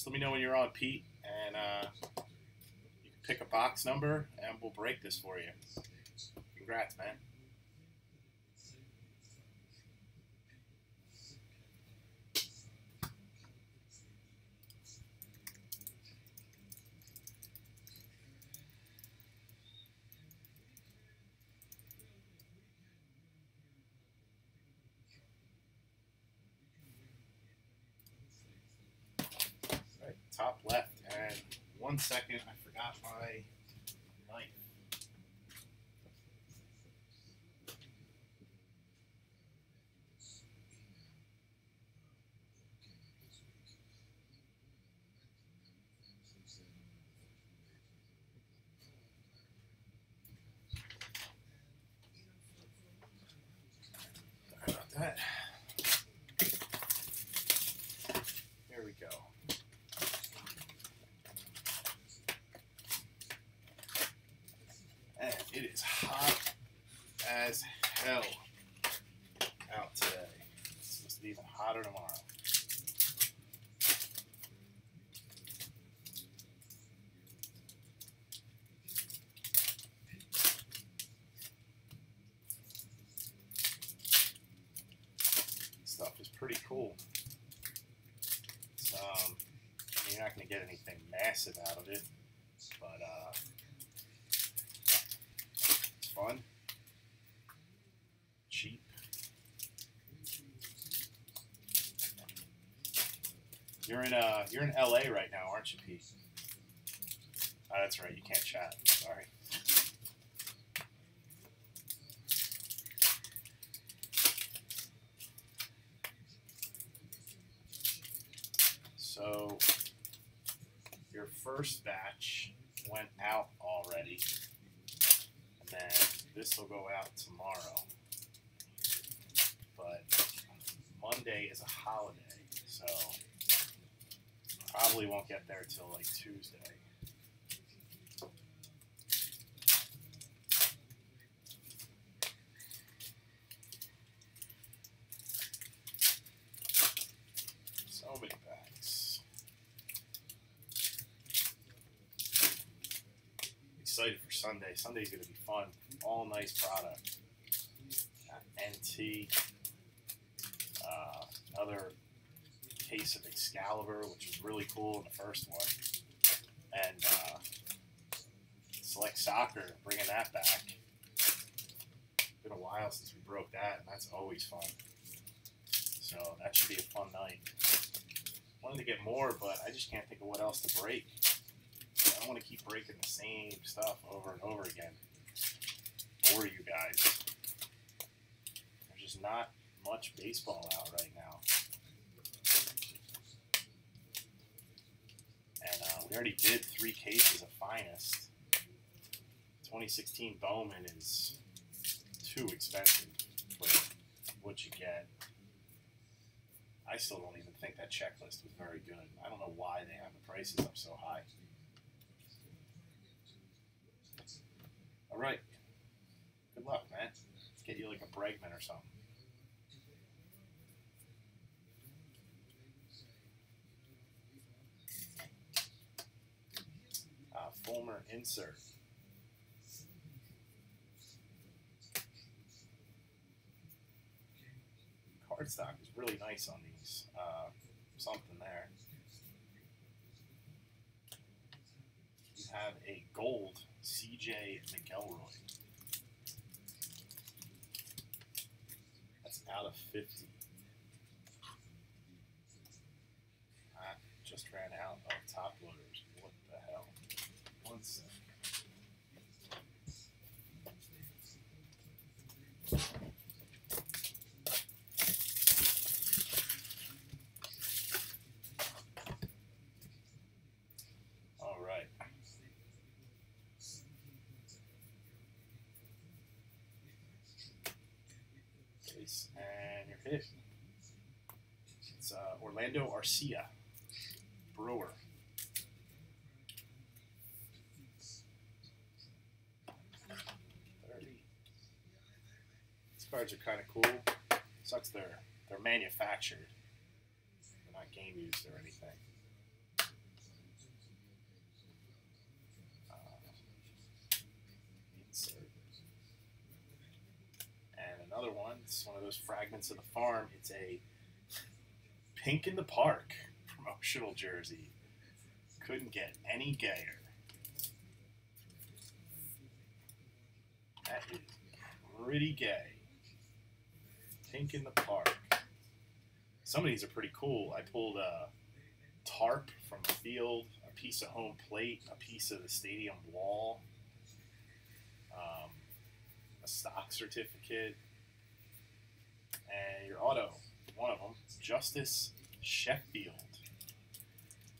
Just let me know when you're on, Pete, and uh, you can pick a box number, and we'll break this for you. Congrats, man. Right, top left, and one second, I forgot my knife. Sorry about that. There we go. And it is hot as hell out today. It's supposed to be even hotter tomorrow. Stuff is pretty cool. Um, you're not going to get anything massive out of it, but uh, it's fun, You're in uh, you're in LA right now, aren't you, Pete? Oh, that's right. You can't chat. Sorry. So your first batch went out already, and then this will go out tomorrow. But Monday is a holiday, so probably won't get there till like Tuesday. So many bags. Excited for Sunday. Sunday's gonna be fun. All nice product. NT. Uh, another case of Excalibur, which was really cool in the first one. And uh, Select Soccer, bringing that back. Been a while since we broke that, and that's always fun. So that should be a fun night. Wanted to get more, but I just can't think of what else to break. I don't want to keep breaking the same stuff over and over again. Bore you guys. There's just not much baseball out right now. And uh, we already did three cases of finest. 2016 Bowman is too expensive for what you get. I still don't even think that checklist was very good. I don't know why they have the prices up so high. All right. Good luck, man. Let's get you like a Bregman or something. Fulmer insert. Cardstock is really nice on these. Uh, something there. You have a gold CJ McElroy. That's out of 50. I just ran out of top loaders. Sec. All right. Case and you're hit. It's uh, Orlando Arcia, cards are kind of cool. Sucks they're they're manufactured. They're not game used or anything. Uh, and another one. It's one of those fragments of the farm. It's a pink in the park promotional jersey. Couldn't get any gayer. That is pretty gay. Pink in the park. Some of these are pretty cool. I pulled a tarp from the field, a piece of home plate, a piece of the stadium wall, um, a stock certificate, and your auto. One of them, Justus Sheffield.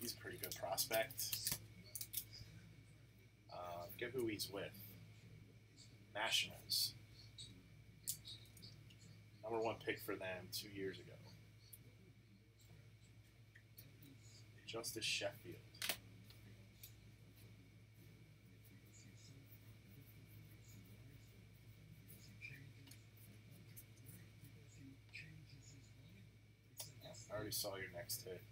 He's a pretty good prospect. Uh, get who he's with. Nationals. One pick for them two years ago. Justus Sheffield. I already saw your next hit.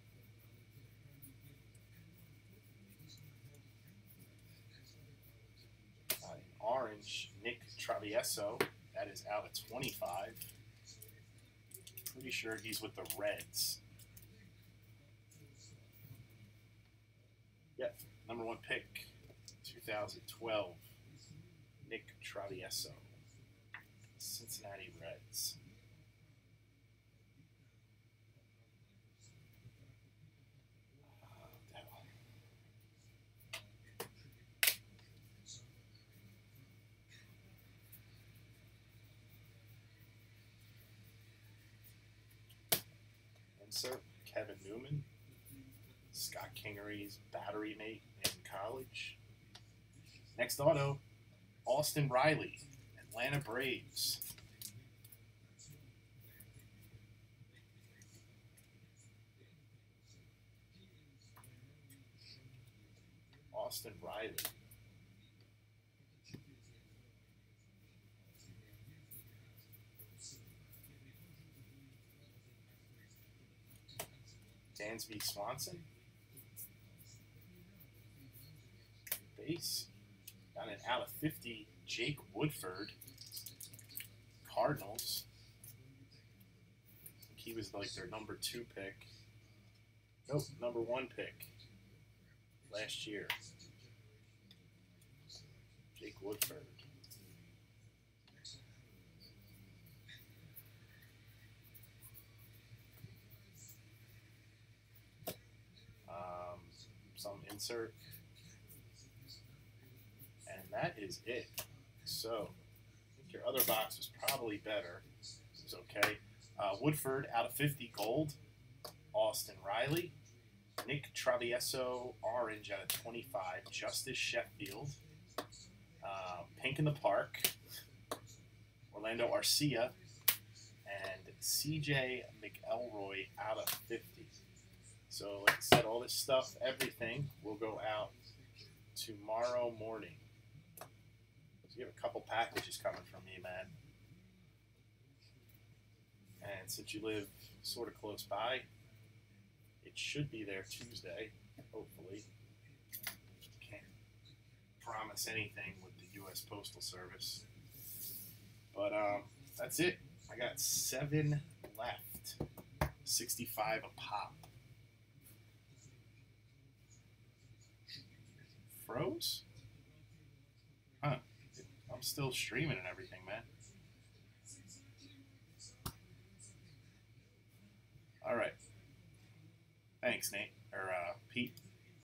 Uh, orange, Nick Travieso. That is out of 25. Pretty sure he's with the Reds. Yep, number one pick, 2012, Nick Travieso, Cincinnati Reds. Oh, devil. Insert Kevin Newman. Scott Kingery's battery mate in college. Next auto, Austin Riley, Atlanta Braves. Austin Riley. Dansby Swanson. Base. Got an out of 50, Jake Woodford. Cardinals. He was like their number two pick. Nope, number one pick last year. Jake Woodford. Um, And that is it. So, your other box was probably better. Is okay. Uh, Woodford out of 50 gold. Austin Riley. Nick Travieso orange out of 25. Justus Sheffield. Uh, Pink in the Park. Orlando Arcia. And CJ McElroy out of 50. So, like I said, all this stuff, everything will go out tomorrow morning. So you have a couple packages coming from me, man. And since you live sort of close by, it should be there Tuesday, hopefully. Can't promise anything with the U.S. Postal Service. But um, that's it. I got seven left. 65 a pop. Froze? Huh. I'm still streaming and everything, man. All right. Thanks, Nate or uh, Pete.